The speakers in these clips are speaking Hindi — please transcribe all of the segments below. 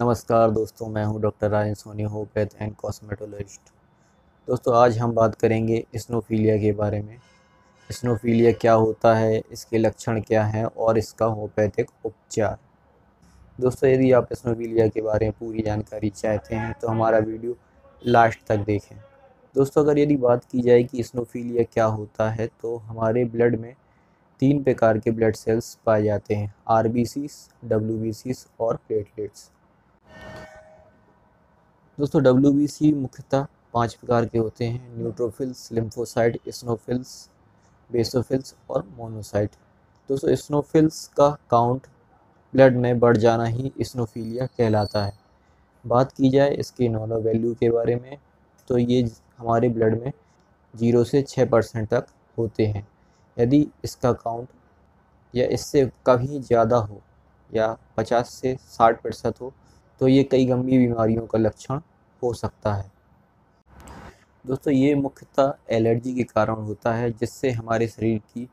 नमस्कार दोस्तों, मैं हूँ doctor Rayan Soni, homeopath and cosmetologist. दोस्तों, आज हम बात करेंगे स्नोफीलिया के बारे में। स्नोफीलिया क्या होता है, इसके लक्षण क्या हैं और इसका होपैथिक उपचार। दोस्तों, यदि आप स्नोफीलिया के बारे में पूरी जानकारी चाहते हैं तो हमारा वीडियो लास्ट तक देखें। दोस्तों, अगर यदि बात की जाए कि स्नोफीलिया क्या होता है तो हमारे ब्लड में तीन प्रकार के ब्लड सेल्स पाए जाते हैं आर बी और प्लेटलेट्स। दोस्तों डब्ल्यूबीसी मुख्यतः पाँच प्रकार के होते हैं न्यूट्रोफिल्स लिम्फोसाइट स्नोफिल्स बेसोफिल्स और मोनोसाइट दोस्तों स्नोफिल्स का काउंट ब्लड में बढ़ जाना ही स्नोफीलिया कहलाता है। बात की जाए इसके नॉलो वैल्यू के बारे में तो ये हमारे ब्लड में ज़ीरो से छः परसेंट तक होते हैं। यदि इसका काउंट या इससे कभी ज़्यादा हो या पचास से साठ प्रतिशत हो तो ये कई गंभीर बीमारियों का लक्षण हो सकता है। दोस्तों, ये मुख्यतः एलर्जी के कारण होता है, जिससे हमारे शरीर की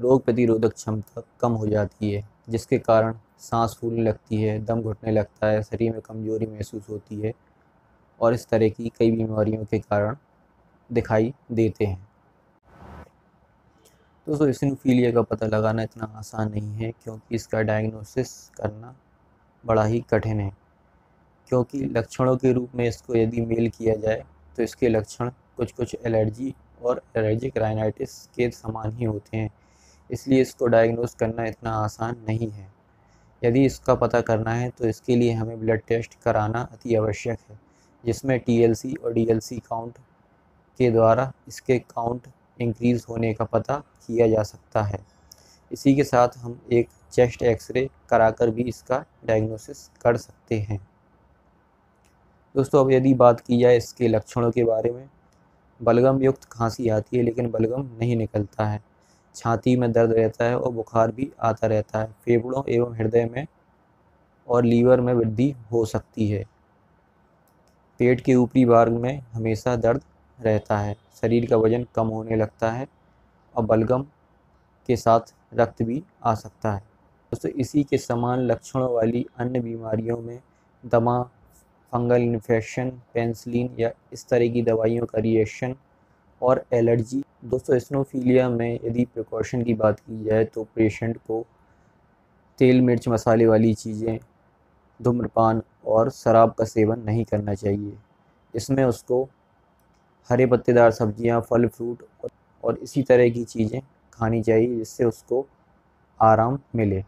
रोग प्रतिरोधक क्षमता कम हो जाती है, जिसके कारण सांस फूलने लगती है, दम घुटने लगता है, शरीर में कमज़ोरी महसूस होती है और इस तरह की कई बीमारियों के कारण दिखाई देते हैं। दोस्तों इसनोफीलिया का पता लगाना इतना आसान नहीं है, क्योंकि इसका डायग्नोसिस करना बड़ा ही कठिन है। क्योंकि लक्षणों के रूप में इसको यदि मेल किया जाए तो इसके लक्षण कुछ कुछ एलर्जी और एलर्जिक राइनाइटिस के समान ही होते हैं। इसलिए इसको डायग्नोस करना इतना आसान नहीं है। यदि इसका पता करना है तो इसके लिए हमें ब्लड टेस्ट कराना अति आवश्यक है, जिसमें टीएलसी और डीएलसी काउंट के द्वारा इसके काउंट इंक्रीज़ होने का पता किया जा सकता है। इसी के साथ हम एक चेस्ट एक्सरे कराकर भी इसका डायग्नोसिस कर सकते हैं। दोस्तों, अब यदि बात की जाए इसके लक्षणों के बारे में बलगम युक्त खांसी आती है लेकिन बलगम नहीं निकलता है। छाती में दर्द रहता है और बुखार भी आता रहता है। फेफड़ों एवं हृदय में और लीवर में वृद्धि हो सकती है। पेट के ऊपरी भाग में हमेशा दर्द रहता है। शरीर का वज़न कम होने लगता है और बलगम के साथ रक्त भी आ सकता है। दोस्तों, इसी के समान लक्षणों वाली अन्य बीमारियों में दमा फंगल इन्फेक्शन, पेंसिलिन या इस तरह की दवाइयों का रिएक्शन और एलर्जी दोस्तों स्नोफीलिया में यदि प्रिकॉशन की बात की जाए तो पेशेंट को तेल, मिर्च, मसाले वाली चीज़ें, धूम्रपान और शराब का सेवन नहीं करना चाहिए। इसमें उसको हरे पत्तेदार सब्ज़ियाँ, फल फ्रूट और इसी तरह की चीज़ें खानी चाहिए जिससे उसको आराम मिले।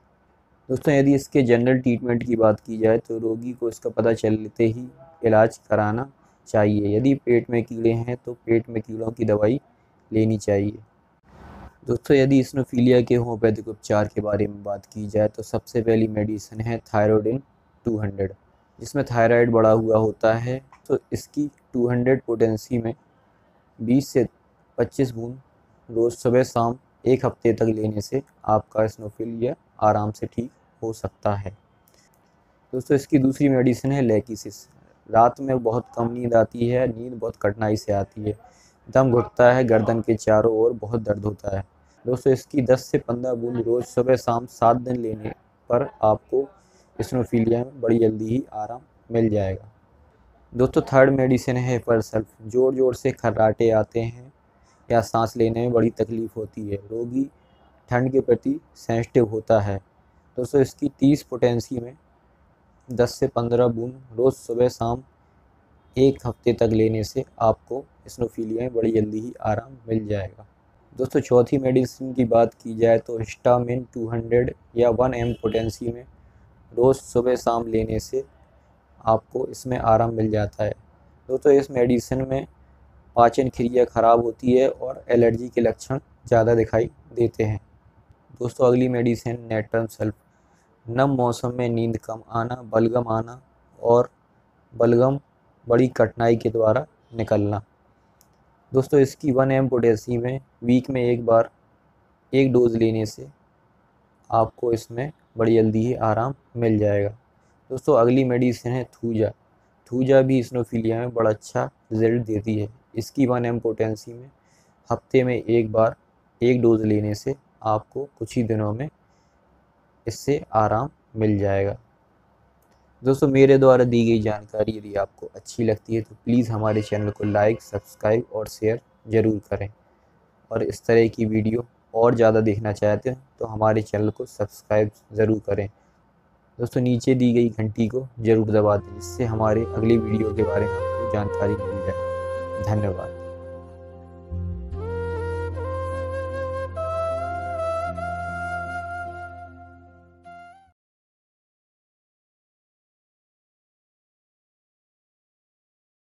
दोस्तों, यदि इसके जनरल ट्रीटमेंट की बात की जाए तो रोगी को इसका पता चलते ही इलाज कराना चाहिए। यदि पेट में कीड़े हैं तो पेट में कीड़ों की दवाई लेनी चाहिए। दोस्तों, यदि इसनोफीलिया के होम्योपैथिक उपचार के बारे में बात की जाए तो सबसे पहली मेडिसिन है थायरोडिन 200 जिसमें थायराइड बढ़ा हुआ होता है तो इसकी 200 पोटेंसी में 20 से 25 बूंद रोज़ सुबह शाम एक हफ़्ते तक लेने से आपका स्नोफीलिया आराम से ठीक हो सकता है। दोस्तों, इसकी दूसरी मेडिसिन है लेकिसिस रात में बहुत कम नींद आती है, नींद बहुत कठिनाई से आती है। दम घुटता है, गर्दन के चारों ओर बहुत दर्द होता है। दोस्तों, इसकी 10 से 15 बूंद रोज़ सुबह शाम सात दिन लेने पर आपको स्नोफीलिया में बड़ी जल्दी ही आराम मिल जाएगा। दोस्तों थर्ड मेडिसिन है पर सेल्फ ज़ोर ज़ोर से खर्राटे आते हैं या सांस लेने में बड़ी तकलीफ़ होती है। रोगी ठंड के प्रति सेंसिटिव होता है। दोस्तों, इसकी तीस पोटेंसी में दस से पंद्रह बूंद रोज़ सुबह शाम एक हफ़्ते तक लेने से आपको स्नोफीलिया में बड़ी जल्दी ही आराम मिल जाएगा। दोस्तों, चौथी मेडिसिन की बात की जाए तो हिस्टामिन 200 या 1 एम पोटेंसी में रोज़ सुबह शाम लेने से आपको इसमें आराम मिल जाता है। दोस्तों, इस मेडिसिन में पाचन क्रिया ख़राब होती है और एलर्जी के लक्षण ज़्यादा दिखाई देते हैं। दोस्तों, अगली मेडिसिन नेट्रम सेल्फ नम मौसम में नींद कम आना, बलगम आना और बलगम बड़ी कठिनाई के द्वारा निकलना। दोस्तों, इसकी वन एम पोटेसी में वीक में एक बार एक डोज़ लेने से आपको इसमें बड़ी जल्दी ही आराम मिल जाएगा। दोस्तों, अगली मेडिसिन है थूजा। थूजा भी स्नोफीलिया में बड़ा अच्छा रिज़ल्ट देती है। इसकी वन एम पोटेंसी में हफ़्ते में एक बार एक डोज़ लेने से आपको कुछ ही दिनों में इससे आराम मिल जाएगा। दोस्तों, मेरे द्वारा दी गई जानकारी यदि आपको अच्छी लगती है तो प्लीज़ हमारे चैनल को लाइक, सब्सक्राइब और शेयर ज़रूर करें। और इस तरह की वीडियो और ज़्यादा देखना चाहते हैं तो हमारे चैनल को सब्सक्राइब ज़रूर करें। दोस्तों, नीचे दी गई घंटी को ज़रूर दबा दें, जिससे हमारे अगली वीडियो के बारे में आपको जानकारी मिल जाए। धन्यवाद।